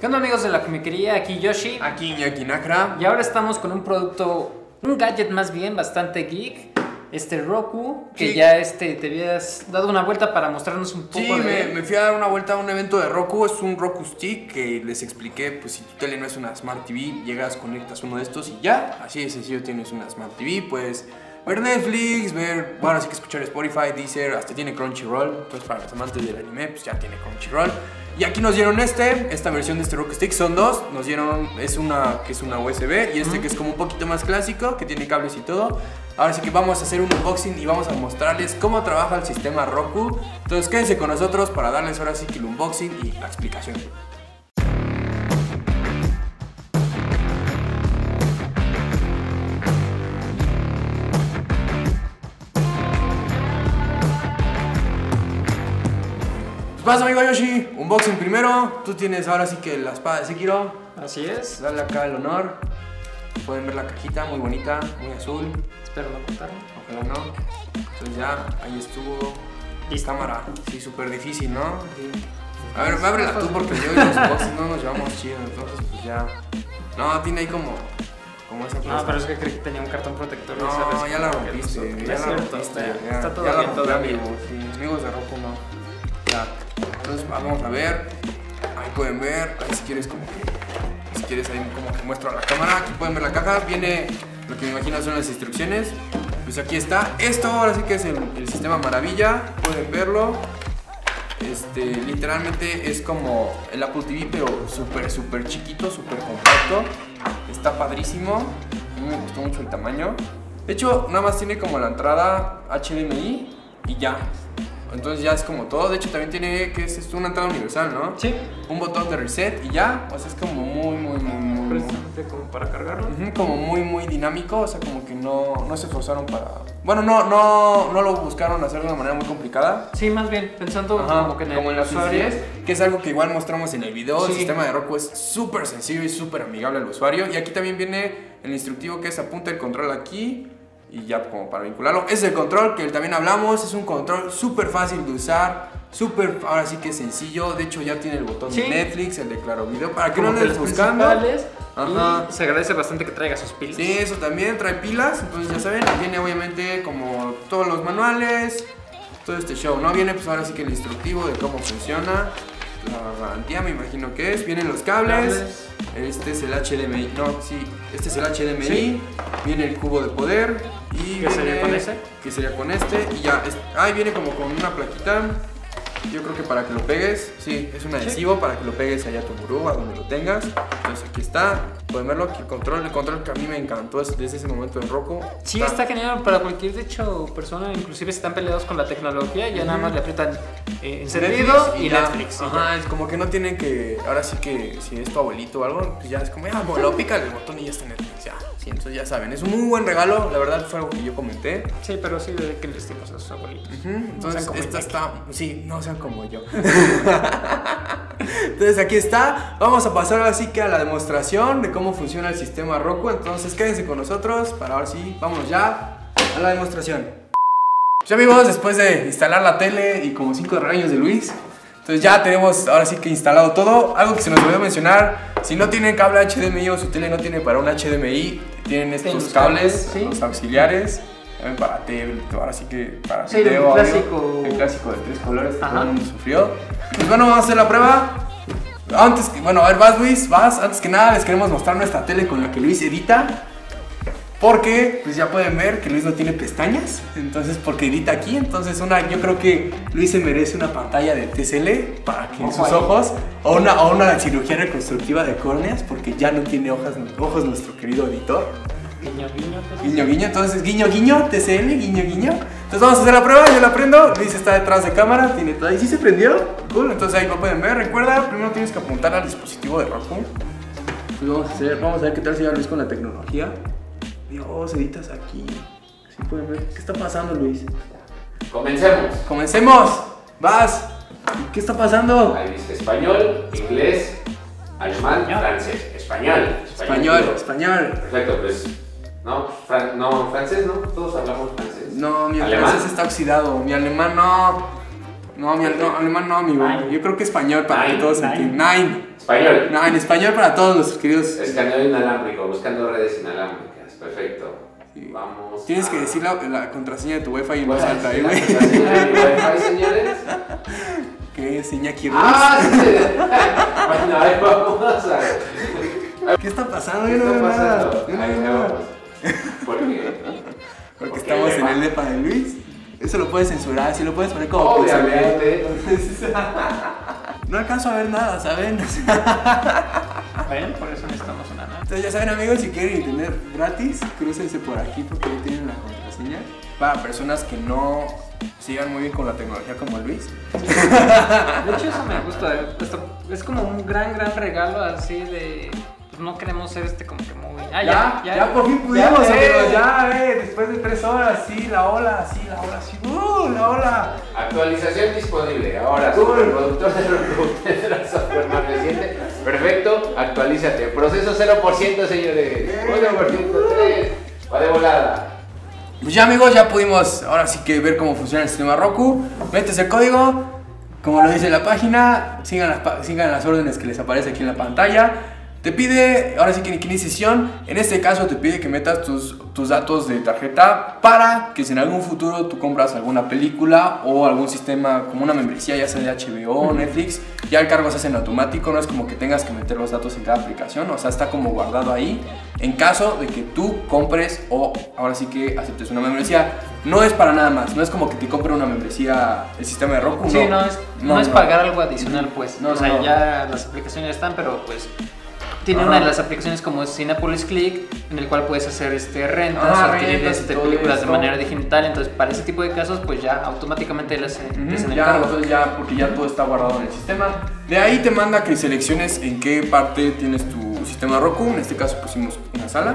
¿Qué onda amigos de la quería Aquí Yoshi. Aquí Iñaki Nakra. Y ahora estamos con un producto, un gadget más bien, bastante geek. Este Roku, que Sí. ya este, te habías dado una vuelta para mostrarnos un poco Sí, de me, me fui a dar una vuelta a un evento de Roku. Es un Roku Stick que les expliqué. Pues si tu tele no es una Smart TV, llegas, conectas uno de estos y ya. Así de sencillo tienes una Smart TV. Puedes ver Netflix, ver. Bueno, así que escuchar Spotify, Deezer. Hasta tiene Crunchyroll. Entonces, para los amantes del anime, pues ya tiene Crunchyroll. Y aquí nos dieron este, esta versión de este Roku Stick. Son dos. Nos dieron. Es una que es una USB y este que es como un poquito más clásico, que tiene cables y todo. Ahora sí que vamos a hacer un unboxing y vamos a mostrarles cómo trabaja el sistema Roku. Entonces quédense con nosotros para darles ahora sí que el unboxing y la explicación. Vas amigo Yoshi, unboxing primero. Tú tienes ahora sí que la espada de Sekiro. Así es. Dale acá el honor. Pueden ver la cajita, muy bonita, muy azul. Espero no cortarme. Ojalá no. Entonces ya, ahí estuvo. Listo. Cámara. Sí, súper difícil, ¿no? Sí. A ver, ábrela tú porque yo y los boxes no nos llevamos chido. Entonces, pues ya. No, tiene ahí como. Como esa cosa. No, pero es que creí que tenía un cartón protector. No, ya la rompiste. Ya la rompiste. está- todo bien rompí, todavía. amigo. Sí, amigos de Roku no. Entonces, vamos a ver. Ahí pueden ver. Ahí si quieres como que. Si quieres ahí como que muestro a la cámara. Aquí pueden ver la caja. Viene lo que me imagino son las instrucciones. Pues aquí está. Esto ahora sí que es el, el sistema maravilla. Pueden verlo. Este, literalmente es como el Apple TV, pero súper, súper chiquito, súper compacto. Está padrísimo. A mí me gustó mucho el tamaño. De hecho, nada más tiene como la entrada HDMI y ya. Entonces ya es como todo. De hecho, también tiene que es esto, una entrada universal, ¿no? Sí. Un botón de reset y ya. O sea, es como muy, muy, muy, muy. muy- Precisamente como para cargarlo. Ujú, como muy muy dinámico, o sea, como que no, no se esforzaron para... Bueno, no, no, no lo buscaron hacer de una manera muy complicada. Sí, más bien, pensando Ajá, como que en el como en las usuario. sencillez, que es algo que igual mostramos en el video. El Sí. sistema de Roku es súper sencillo y súper amigable al usuario. Y aquí también viene el instructivo que es apunta el control aquí y ya como para vincularlo. Es el control que también hablamos, es un control súper fácil de usar, súper, ahora sí que sencillo. De hecho ya tiene el botón Sí. de Netflix, el de Claro Video, para que no andes buscando. principales, Ajá. Y se agradece bastante que traiga sus pilas. Sí, eso también trae pilas, entonces ya saben, viene obviamente como todos los manuales, todo este show, ¿no? Viene pues ahora sí que el instructivo de cómo funciona, la garantía me imagino que es, vienen los cables, Cables. este es el HDMI, no, sí, este es el HDMI, Sí. viene el cubo de poder y ¿Qué sería viene- con ese? Que sería con este y ya, es- ahí viene como con una plaquita, yo creo que para que lo pegues, sí, es un adhesivo para que lo pegues allá a tu buró, a donde lo tengas. Entonces aquí está, pueden verlo aquí el control, el control que a mí me encantó es desde ese momento en Roku. Sí, está genial para cualquier, de hecho, persona, inclusive si están peleados con la tecnología, ya nada más le aprietan eh, encendido y, ya. Netflix. y ya. Ajá, es como que no tienen que, ahora sí que si es tu abuelito o algo, pues ya es como, ya, lo pica el botón y ya está Netflix, ya. Sí, entonces ya saben, es un muy buen regalo, la verdad fue algo que yo comenté. Sí, pero sí, de que les dimos a sus abuelitos. Entonces, esta está. Sí, no sean como yo. Entonces, aquí está. Vamos a pasar así que a la demostración de cómo funciona el sistema Roku. Entonces, quédense con nosotros para ahora sí. Vámonos ya a la demostración. Pues, amigos, después de instalar la tele y como 5 regaños de Luis. Entonces ya tenemos ahora sí que instalado todo. Algo que se nos olvidó mencionar, si no tienen cable HDMI o su tele no tiene para un HDMI, tienen estos cables, sí. los auxiliares, también para tele, ahora sí que para Sí, el video, audio, clásico. el clásico de tres colores que todo el mundo sufrió. Pues bueno, vamos a hacer la prueba. Antes que, bueno, a ver, vas Luis, vas. Antes que nada les queremos mostrar nuestra tele con la que Luis edita. Porque, pues ya pueden ver que Luis no tiene pestañas. Entonces, porque edita aquí. Entonces, una, yo creo que Luis se merece una pantalla de TCL para que en Ojo sus ahí. ojos. O una, o una cirugía reconstructiva de córneas. Porque ya no tiene hojas, ojos nuestro querido editor. Guiño, guiño. Guiño, guiño. Entonces, guiño, guiño. TCL, guiño, guiño. Entonces, vamos a hacer la prueba. Yo la prendo. Luis está detrás de cámara. Tiene todo. ¿Y sí se prendió? Cool. Entonces, ahí lo pueden ver. Recuerda, primero tienes que apuntar al dispositivo de Roku. Pues vamos a hacer, vamos a ver qué tal se va Luis con la tecnología. Dios, editas aquí. Sí pueden ver. ¿Qué está pasando, Luis? Comencemos. Comencemos. Vas. ¿Qué está pasando? Ahí dice español, inglés, alemán, Español. francés. Español. Español, español. Perfecto, pues. No, fran- no, francés, ¿no? Todos hablamos francés. No, mi ¿Alemán? francés está oxidado. Mi alemán no. No, mi, no, alemán no, amigo. Nine. Yo creo que español para que Nine. todos Nine. entiendan. Nine. Español. En español para todos nuestros queridos. Escaneo inalámbrico, buscando redes inalámbricas. Perfecto. Sí. Vamos. Tienes a- que decir la, la contraseña de tu wifi voz ¿Puedo alta, ¿eh, la güey? contraseña de mi Wi-Fi, señores? ¿Qué? Seña aquí ¡Ah! sí. bueno, ahí vamos a ver. ¿Qué está pasando? ¿Qué está pasando? No Ahí vamos. ¿Por qué? Porque Porque estamos en el depa de Luis. Eso lo puedes censurar, si lo puedes poner como Obviamente. No alcanzo a ver nada, ¿saben? Por eso necesitamos una nave. Entonces ya saben amigos, si quieren internet gratis, crúcense por aquí porque ahí tienen la contraseña. Para personas que no sigan muy bien con la tecnología como Luis. De hecho, eso me gusta. eh, esto es como un gran, gran regalo así de. Pues no queremos ser este como que muy. Ah, ya, ya. por fin pudimos, Ya, eh. amigos, ya, eh, después de tres horas, sí, la ola, sí, la ola, sí, uh, la ola. Actualización disponible. Ahora, Uy. superproductor de reproductor software más reciente. Perfecto, actualízate. Proceso 0%, señores. 1%, 3. Va de volada. Pues ya amigos, ya pudimos ahora sí que ver cómo funciona el sistema Roku. Metes el código, como lo dice la página, sigan sigan las órdenes que les aparece aquí en la pantalla. Te pide, ahora sí que en sesión, en este caso te pide que metas tus, tus datos de tarjeta para que si en algún futuro tú compras alguna película o algún sistema como una membresía, ya sea de HBO o Netflix, ya el cargo se hace en automático, no es como que tengas que meter los datos en cada aplicación, o sea, está como guardado ahí. En caso de que tú compres o ahora sí que aceptes una membresía, no es para nada más, no es como que te compre una membresía el sistema de Roku. Sí, no, es, no, es pagar algo adicional, pues. No, o sea, no, no. ya las aplicaciones están, pero pues. Tiene Ajá. una de las aplicaciones como es Cinepolis Click, en el cual puedes hacer este rentas Ajá, o adquirir rentas este, películas de manera digital. Entonces, para ese tipo de casos, pues ya automáticamente las te hacen el ya, cargo. entonces ya, porque ya todo está guardado en el sistema. De ahí te manda que selecciones en qué parte tienes tu sistema Roku. En este caso pusimos una sala.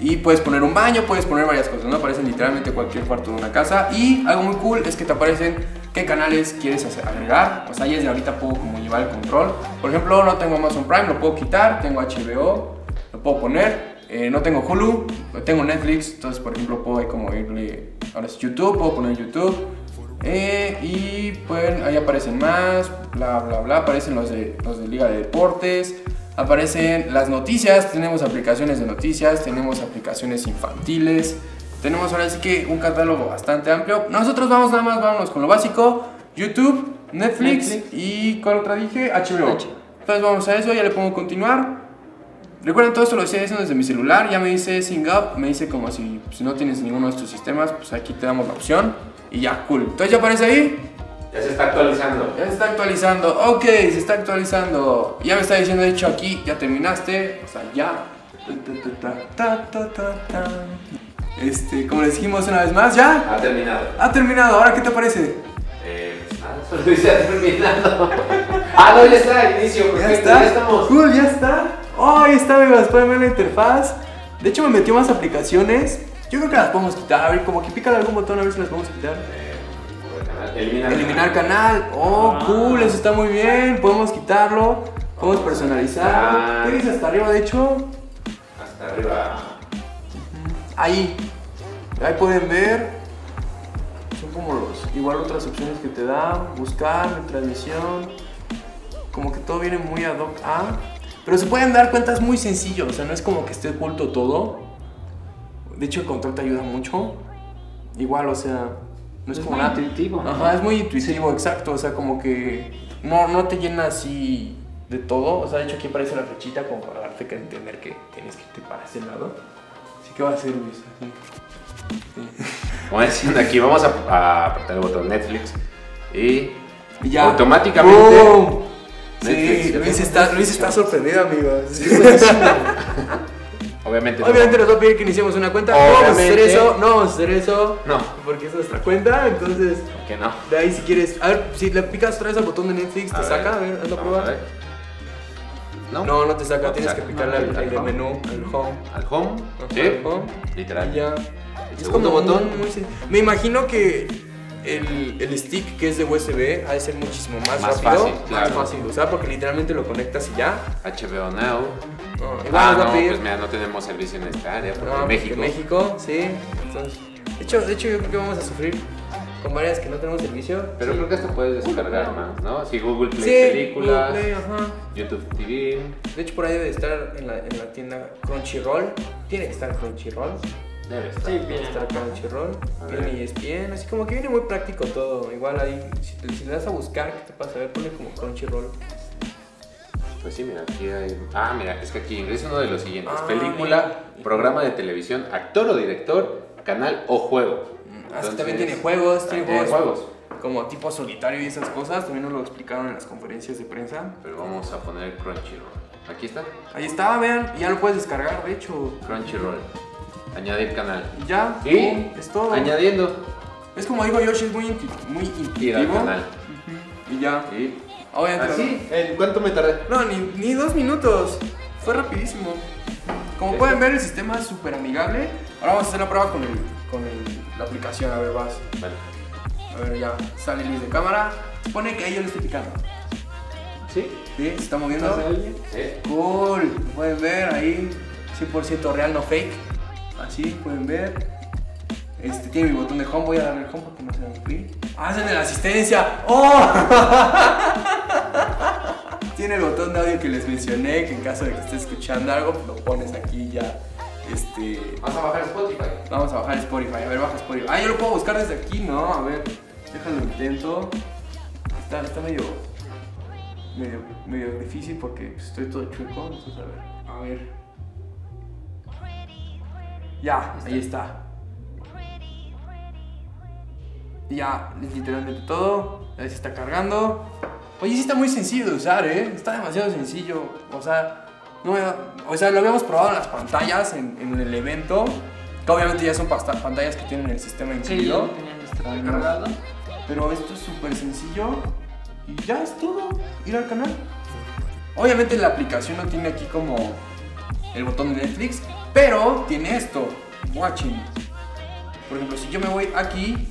Y puedes poner un baño, puedes poner varias cosas, ¿no? Aparecen literalmente cualquier cuarto de una casa. Y algo muy cool es que te aparecen qué canales quieres agregar. O sea, ya desde ahorita puedo como llevar el control. Por ejemplo, no tengo Amazon Prime, lo puedo quitar. Tengo HBO, lo puedo poner. Eh, no tengo Hulu, tengo Netflix. Entonces, por ejemplo, puedo como irle. Ahora es YouTube, puedo poner YouTube. Eh, y pues ahí aparecen más, bla bla bla, aparecen los de, los de Liga de Deportes, aparecen las noticias, tenemos aplicaciones de noticias, tenemos aplicaciones infantiles, tenemos ahora sí que un catálogo bastante amplio. Nosotros vamos nada más, vámonos con lo básico, YouTube, Netflix, Netflix. y ¿cuál otra dije? HBO. HBO. Entonces vamos a eso, ya le pongo continuar. Recuerden, todo esto lo estoy haciendo desde mi celular. Ya me dice Sync Up, me dice como si, si no tienes ninguno de estos sistemas, pues aquí te damos la opción. Y ya, cool. Entonces ya aparece ahí. Ya se está actualizando. Ya se está actualizando. Ok, se está actualizando. Ya me está diciendo, de hecho, aquí ya terminaste. O sea, ya. Ta, ta, ta, ta, ta. Este, como les dijimos una vez más, ya. Ha terminado. Ha terminado. Ahora, ¿qué te parece? Eh, pues nada, solo dice ha terminado. ah, no, ya está, inicio. Ya Perfecto, está. ya estamos. Cool, ya está. Oh, ahí está, amigos. Pueden ver la interfaz. De hecho, me metió más aplicaciones. Yo creo que las podemos quitar. A ver, como que pícale algún botón a ver si las podemos quitar. Eliminar. Eliminar canal. Oh, Ah. cool, eso está muy bien. Podemos quitarlo. Podemos personalizar. Ah. ¿Qué dice hasta arriba, de hecho? Hasta arriba. Ahí. Ahí pueden ver. Son como los. Igual otras opciones que te da. Buscar, transmisión. Como que todo viene muy ad hoc a. Pero se pueden dar cuenta, es muy sencillo. O sea, no es como que esté oculto todo. De hecho, el control te ayuda mucho. Igual, o sea. No es, Es como muy nada. intuitivo. Ajá, es muy intuitivo, exacto. O sea, como que. No, no te llena así de todo. O sea, de hecho, aquí aparece la flechita como para darte que entender que tienes que irte para ese lado. Que va a ser Luis. Sí. Como diciendo aquí, vamos a, a apretar el botón Netflix y ya. automáticamente. Sí, Luis está, Luis está sorprendido, amigos. Obviamente. no. Obviamente nos va a pedir que iniciemos una cuenta. No vamos a hacer Obviamente. eso, no vamos a hacer eso. No. Porque es nuestra cuenta, entonces. Que no. De ahí si quieres. A ver, si le picas otra vez al botón de Netflix, te A saca. A ver, hazlo vamos probar. ¿No? No, no te saca, No te tienes saca. que picarle No, al, menú, al home. Al home. Sí. al home. Literal. Y ya. Es como botón. muy sen- Me imagino que el, el stick que es de USB ha de ser muchísimo más, Más rápido, fácil, claro. más fácil de usar porque literalmente lo conectas y ya. HBO Now. No, igual Ah, nos va a no, pues mira, no tenemos servicio en esta área porque No, porque México. México, sí. Entonces, de hecho, de hecho yo creo que vamos a sufrir. Con varias que no tenemos servicio. Pero creo que esto puedes descargar más, ¿no? Si Google Play Sí, Películas, Google Play, ajá. YouTube TV. De hecho, por ahí debe de estar en la, en la tienda Crunchyroll. Tiene que estar Crunchyroll. Debe estar. Sí, Debe bien. estar Crunchyroll. Viene ESPN. Así como que viene muy práctico todo. Igual ahí, si, te- si le das a buscar, ¿qué te pasa? A ver, pone como Crunchyroll. Pues sí, mira, aquí hay. Ah, mira, es que aquí ingresa uno de los siguientes: Ah, película, mira. programa de televisión, actor o director, canal o juego. Así Entonces, también tiene juegos, tiene juegos, juegos. como tipo solitario y esas cosas. También nos lo explicaron en las conferencias de prensa. Pero vamos a poner Crunchyroll. Aquí está, Ahí está, vean, y ya lo puedes descargar, de hecho. Crunchyroll. Añadir canal. Y ya, Y pum, es todo. añadiendo. Es como digo Yoshi, es muy, intu- muy al intuitivo. Y ya. Y. Obviamente. Así. ¿En cuánto me tardé? No, ni, ni dos minutos. Fue rapidísimo. Como pueden ver, el sistema es súper amigable. Ahora vamos a hacer la prueba con, el, con el- la aplicación. A ver, vas. Vale. A ver, ya. Sale luz de cámara. Se pone que ahí yo le estoy picando. ¿Sí? ¿Sí? ¿Se está moviendo? Sí. Cool. Pueden ver ahí. 100% real, no fake. Así, pueden ver. Este tiene mi botón de home. Voy a darle el home porque no se me fui. Hacen la asistencia. ¡Oh! tiene el botón de audio que les mencioné. Que en caso de que estés escuchando algo, pues lo pones aquí ya. Este. Vamos a bajar Spotify. Vamos a bajar Spotify. A ver, baja Spotify. Ah, yo lo puedo buscar desde aquí, ¿no? A ver, déjalo intento. Está, está medio, medio, medio difícil porque estoy todo chueco. Entonces, a ver. A ver. Ya, ahí está. Ya, es literalmente todo. Ahí se está cargando. Oye, sí está muy sencillo de usar, ¿eh? Está demasiado sencillo. O sea, no me da- o sea, lo habíamos probado en las pantallas, en, en el evento. Que obviamente ya son pantallas que tienen el sistema Sí, ya incluido. lo tenían este. Pero esto es súper sencillo y ya es todo. Ir al canal. Obviamente la aplicación no tiene aquí como el botón de Netflix, pero tiene esto, Watching. Por ejemplo, si yo me voy aquí,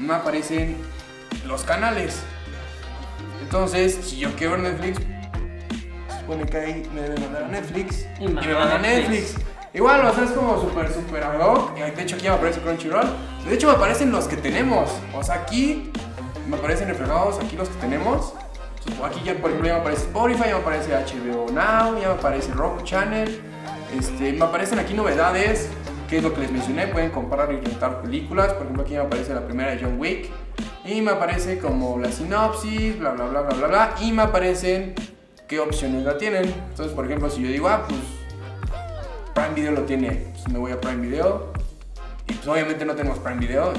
me aparecen los canales. Entonces, si yo quiero Netflix, supone que ahí me debe mandar a Netflix Y me manda a Netflix. Netflix. Igual, o sea, es como súper, súper ad hoc. De hecho, aquí me aparece Crunchyroll. De hecho, me aparecen los que tenemos. O sea, aquí me aparecen reflejados aquí los que tenemos. Aquí ya, por ejemplo, ya me aparece Spotify, ya me aparece HBO Now, ya me aparece Roku Channel. Este, me aparecen aquí novedades, que es lo que les mencioné. Pueden comprar y rentar películas. Por ejemplo, aquí me aparece la primera de John Wick. Y me aparece como la sinopsis, bla, bla, bla, bla, bla, bla. Y me aparecen qué opciones la tienen. Entonces, por ejemplo, si yo digo, ah, pues Prime Video lo tiene, pues me voy a Prime Video. Y pues obviamente no tenemos Prime Video,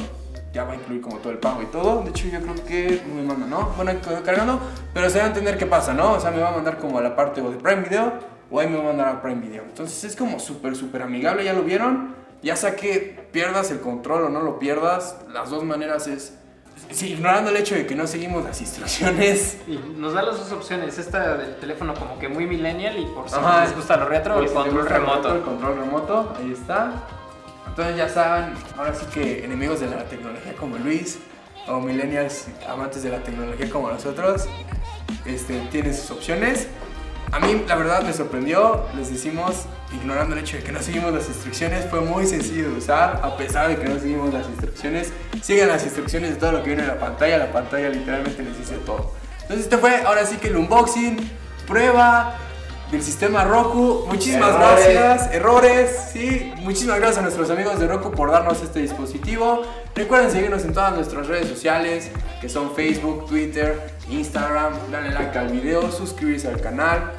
ya va a incluir como todo el pago y todo. De hecho, yo creo que me manda, ¿no? Bueno, quedó cargando, pero se va a entender qué pasa, ¿no? O sea, me va a mandar como a la parte o de Prime Video o ahí me va a mandar a Prime Video. Entonces es como súper, súper amigable, ya lo vieron. Ya sea que pierdas el control o no lo pierdas, las dos maneras es. Sí, ignorando el hecho de que no seguimos las instrucciones. Y nos da las dos opciones. Esta del teléfono como que muy millennial y por si Ajá. les gusta lo retro, el si control remoto. El control remoto, ahí está. Entonces ya saben, ahora sí que enemigos de la tecnología como Luis o millennials amantes de la tecnología como nosotros, este, tienen sus opciones. A mí la verdad me sorprendió, les decimos, ignorando el hecho de que no seguimos las instrucciones, fue muy sencillo de usar, a pesar de que no seguimos las instrucciones. Sigan las instrucciones de todo lo que viene en la pantalla, la pantalla literalmente les dice todo. Entonces este fue ahora sí que el unboxing, prueba del sistema Roku. Muchísimas Errores. gracias. Errores, sí. Muchísimas gracias a nuestros amigos de Roku por darnos este dispositivo. Recuerden seguirnos en todas nuestras redes sociales, que son Facebook, Twitter, Instagram. Dale like al video, suscribirse al canal.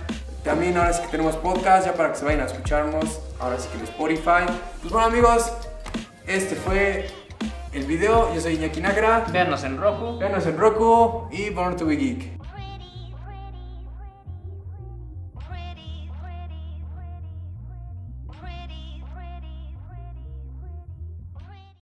También ahora sí que tenemos podcast, ya para que se vayan a escucharnos. Ahora sí que en Spotify. Pues bueno amigos, este fue el video. Yo soy Iñaki Nagra. Véanos en rojo. Véanos en Roku y Born to be Geek.